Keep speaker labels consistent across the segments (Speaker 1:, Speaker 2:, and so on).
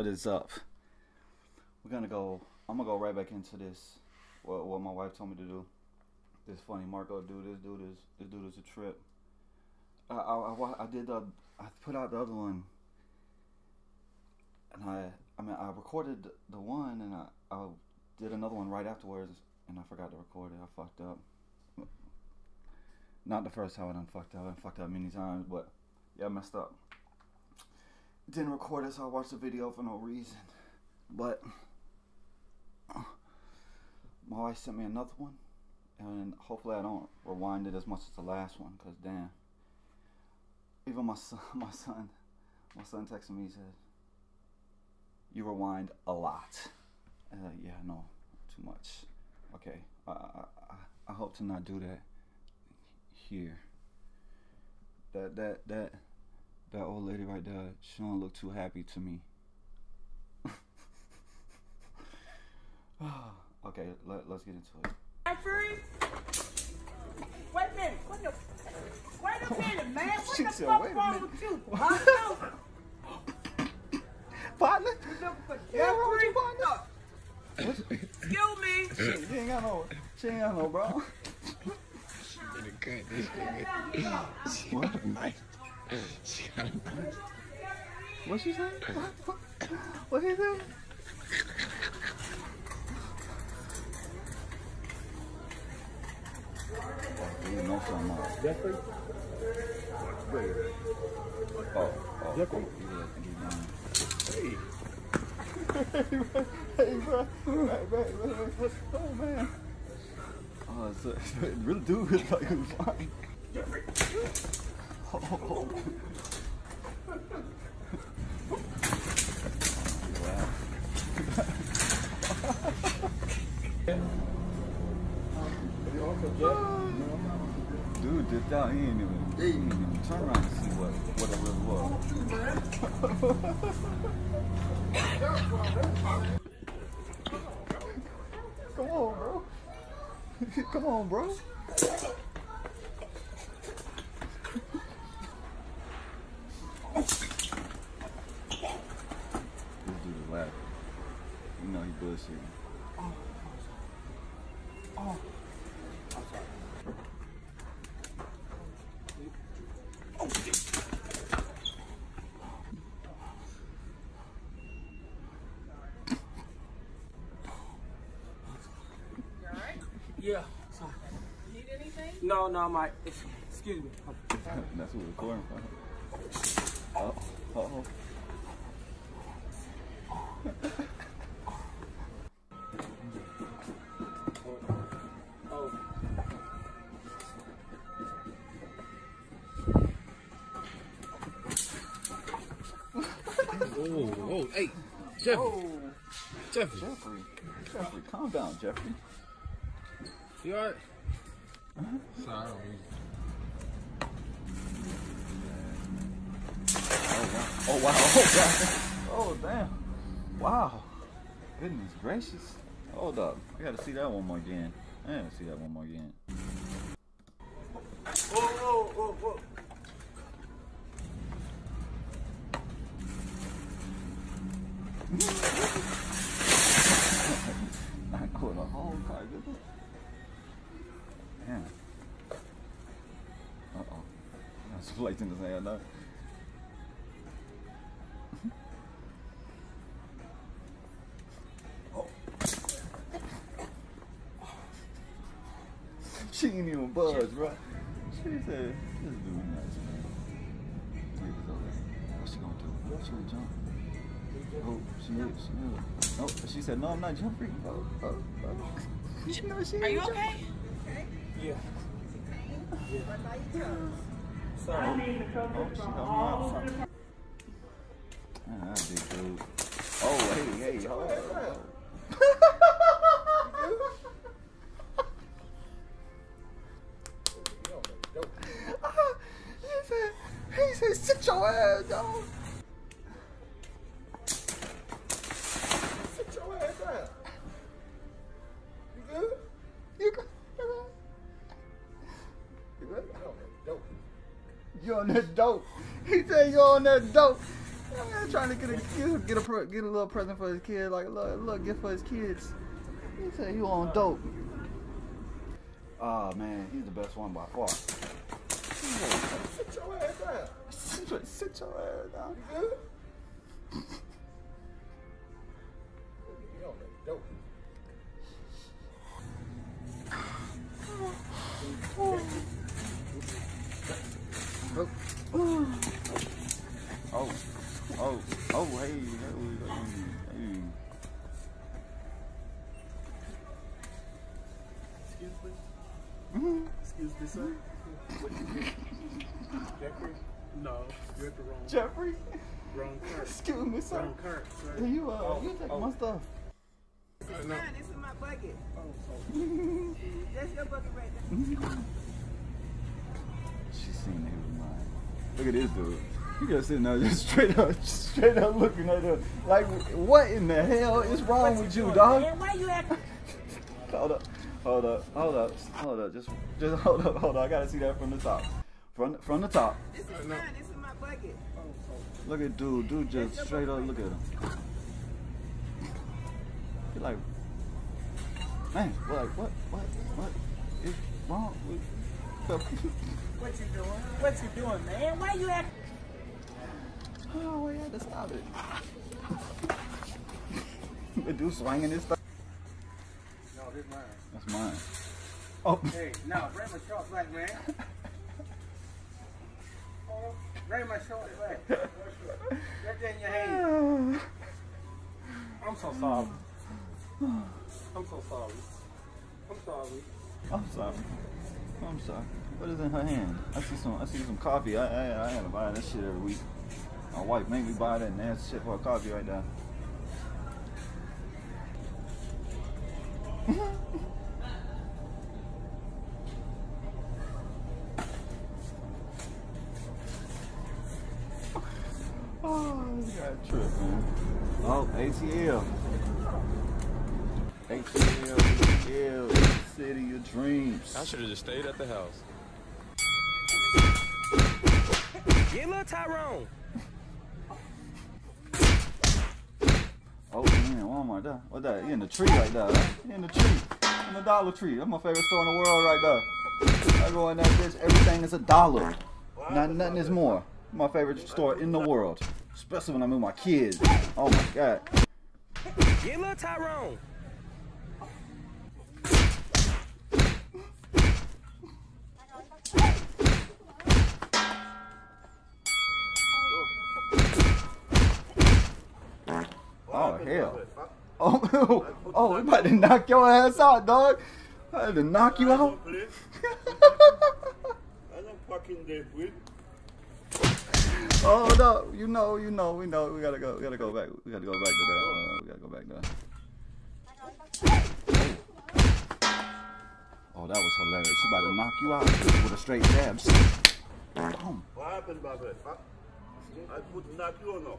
Speaker 1: what is up? We're gonna go. I'm gonna go right back into this. What, what my wife told me to do. This funny Marco do this, do this. This dude is a trip. I, I, I, did the. I put out the other one. And I, I mean, I recorded the one, and I, I did another one right afterwards, and I forgot to record it. I fucked up. Not the first time I done fucked up. I done fucked up many times, but yeah, I messed up. Didn't record it, so I watched the video for no reason. But my wife sent me another one, and hopefully I don't rewind it as much as the last one, cause damn. Even my son, my son, my son texted me. He said, "You rewind a lot." Uh, yeah, no, too much. Okay, I, I I I hope to not do that here. That that that that old lady right there, she don't look too happy to me. okay, let, let's get into it.
Speaker 2: Jeffrey? Wait a minute. What the, wait a minute, man. What
Speaker 1: She
Speaker 2: the
Speaker 1: said,
Speaker 2: fuck wrong with you? Huh?
Speaker 1: Partner?
Speaker 2: You looking for
Speaker 1: Yeah, wrong with
Speaker 2: Jeffrey?
Speaker 1: you, partner?
Speaker 2: Excuse me.
Speaker 1: She ain't got no, she ain't got no bro.
Speaker 3: Gonna cut this nigga. She got a knife. She got a knife.
Speaker 1: What she say? What, what, what he say? Oh, you know something. uh,
Speaker 4: Jeffrey?
Speaker 1: Oh, oh,
Speaker 4: Jeffrey?
Speaker 1: yeah, he's lying.
Speaker 4: Hey.
Speaker 1: Hey, bro. Hey, bro. What's oh man? Oh, it's, it really do look like it was fine. Oh. Dude dipped out. He ain't even, he ain't even turn around to see what, what it really was. Come on, bro. Come on, bro. this dude is laughing. You know he bullshitting.
Speaker 4: Yeah.
Speaker 2: Need anything?
Speaker 4: No, no, my. Excuse me.
Speaker 1: That's what we're recording for. Oh, oh.
Speaker 4: Oh.
Speaker 3: Oh, oh, hey, Jeffrey, oh. Jeffrey,
Speaker 1: Jeffrey. Jeffrey, calm down, Jeffrey.
Speaker 3: You alright? Sorry, I don't use
Speaker 1: Oh wow! Oh wow! Oh wow! Oh damn! Wow! Goodness gracious! Hold up! I gotta see that one more again. I gotta see that one more again.
Speaker 4: Whoa, whoa, whoa, whoa.
Speaker 1: I caught a whole car. That's flight in his hand now. Oh. She ain't even budge, bro. She said, this dude nuts, man. Look at this over there. What's she gonna do? She gonna jump. Oh, she is. She is. Oh, she said, no, I'm not jumping. Oh, oh, oh. You know she
Speaker 2: Are you
Speaker 1: ain't
Speaker 2: okay?
Speaker 4: Yeah.
Speaker 1: Oh, she got me out. Ah, big dude. Oh, hey, hey, hold on that dope. He said you on that dope. man trying to get a get, get a get a little present for his kid, like a little, a little gift for his kids. He said you on dope. Oh man, he's the best one by far. Sit your ass down. Sit, sit your ass down. Oh, oh, oh, hey, hey, hey, hey.
Speaker 4: Excuse me.
Speaker 1: Mhm.
Speaker 4: Excuse me, sir. Jeffrey? No, you're at the wrong,
Speaker 1: Jeffrey,
Speaker 4: wrong cart.
Speaker 1: excuse me, sir.
Speaker 4: Wrong cart, sir.
Speaker 1: Hey, you, uh,
Speaker 4: Oh,
Speaker 1: you take
Speaker 4: oh.
Speaker 1: my stuff.
Speaker 2: This is mine. This is my bucket. Oh. oh. That's your bucket right there.
Speaker 1: She seen it he was mine. Look at this dude. He just sitting there, just straight up, just straight up looking at her. Like, what in the hell is wrong with you, dog?
Speaker 2: Man, why you acting?
Speaker 1: Hold up, hold up, hold up, hold up. Just, just hold up, hold up. I gotta see that from the top. From, from the top.
Speaker 2: This is mine. This is my bucket.
Speaker 1: Oh, Look at dude. Dude just straight up look at him. He like, man, what, like, what, what, what is wrong with
Speaker 2: What you doing? What you doing, man? Why you acting?
Speaker 1: Oh, we had to stop it. the dude swinging his stuff.
Speaker 4: No, this mine.
Speaker 1: That's mine. Oh.
Speaker 4: oh, Hey, no, bring my shorts back, man. Oh, Bring my shorts back. Get that in your hand. I'm so sorry. I'm so sorry. I'm sorry.
Speaker 1: I'm sorry. I'm sorry. What is in her hand? I see some. I see some coffee. I I, I gotta buy that shit every week. My wife made me buy that nasty shit for a coffee right now. oh, this guy trip, man. Oh, ATL. ATL, ATL, city of dreams.
Speaker 3: I should have just stayed at the house.
Speaker 5: Get little Tyrone.
Speaker 1: Oh man, Walmart there. What that? You in the tree right there? You in the tree. In the Dollar Tree. That's my favorite store in the world right there. I go in that bitch, everything is a dollar. Not nothing is more. My favorite store in the world. Especially when I'm with my kids. Oh my god.
Speaker 5: Get little Tyrone.
Speaker 1: Oh hell. Oh, oh, we about to knock your ass out, dog. I had to knock you out.
Speaker 6: I don't fucking with.
Speaker 1: Oh no, you know, you know, we know. We gotta go. We gotta go back. We gotta go back to that. Uh, we gotta go back there. Oh, that was hilarious. She about to knock you out with a straight jab.
Speaker 6: What happened, Bobby? I could knock you or no?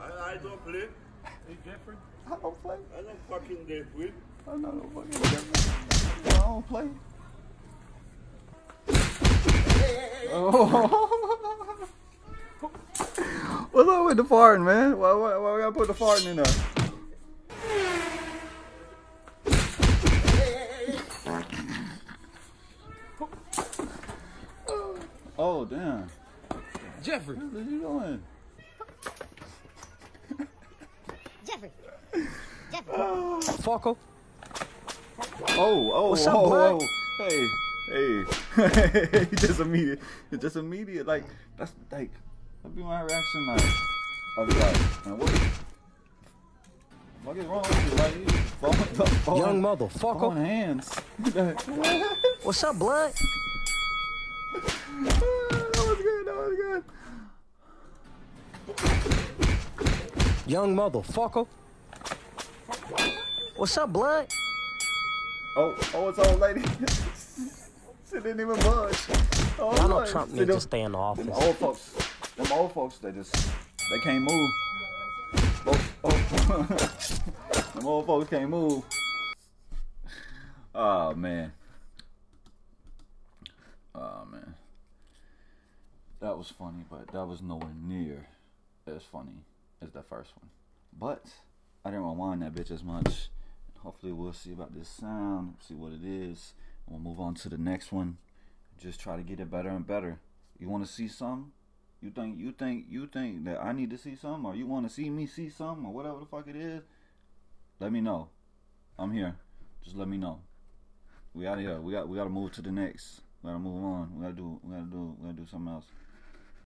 Speaker 6: I, I don't play.
Speaker 4: Hey, Jeffrey?
Speaker 1: I don't play.
Speaker 6: I don't fucking live with.
Speaker 1: I'm not no fucking jab. I don't play. Oh. What's up with the farting, man? Why, why, why we gotta put the farting in there? Oh, damn.
Speaker 5: Jeffrey.
Speaker 1: What are you doing?
Speaker 7: Jeffrey. Jeffrey.
Speaker 5: Falco.
Speaker 1: Oh, oh,
Speaker 5: What's up,
Speaker 1: oh, oh. Hey, hey. just immediate. It's just immediate. Like, that's like, that'd be my reaction. Like, I'll be like, man, what? What is wrong with you? Like, you phone, phone,
Speaker 5: Young motherfucker.
Speaker 1: hands.
Speaker 5: What's up, blood?
Speaker 1: that was good. That was good.
Speaker 5: Young motherfucker. What's up, blood?
Speaker 1: Oh, oh, it's old lady. she didn't even budge. Oh,
Speaker 5: Y'all know Trump needs to stay in the
Speaker 1: Them
Speaker 5: office.
Speaker 1: old folks, them old folks, they just, they can't move. Oh, oh. them old folks can't move. Oh man. Oh man. that was funny, but that was nowhere near as funny as the first one. But I didn't rewind that bitch as much. Hopefully, we'll see about this sound, see what it is. We'll move on to the next one. Just try to get it better and better. You want to see some? You think you think you think that I need to see some, or you want to see me see some, or whatever the fuck it is? Let me know. I'm here. Just let me know. We out of here. We got we got to move to the next. We gotta move on. We gotta do. We gotta do. We gotta do something else.